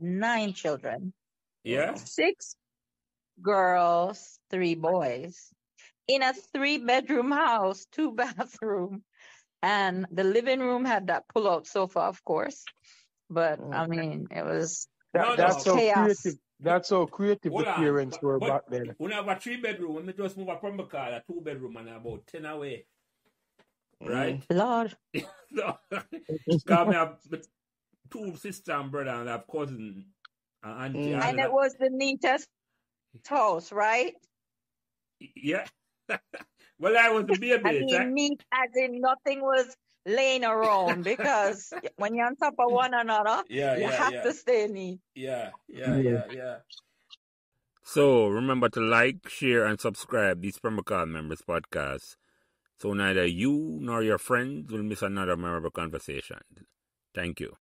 nine children. Yeah. Six girls, three boys. In a three bedroom house, two bathroom. And the living room had that pull out sofa, of course. But I mm. mean, it was That, no. that's how chaos. creative. That's how creative Hold the on. parents But, were but back then. when I have a three bedroom, when me just move up from the car, a two bedroom and about ten away. Mm. Right? Lord. so, me have two sister and brother and I have cousin and auntie. Mm. And it was the neatest house, right? Yeah. well, I was the I baby. so- mean, neat as in nothing was laying around because when you're on top of one another, yeah, you yeah, have yeah. to stay neat. Yeah, yeah, Yeah. yeah, yeah. So remember to like, share, and subscribe these Pembroke Hall Memories podcasts so neither you nor your friends will miss another memorable conversation. Thank you.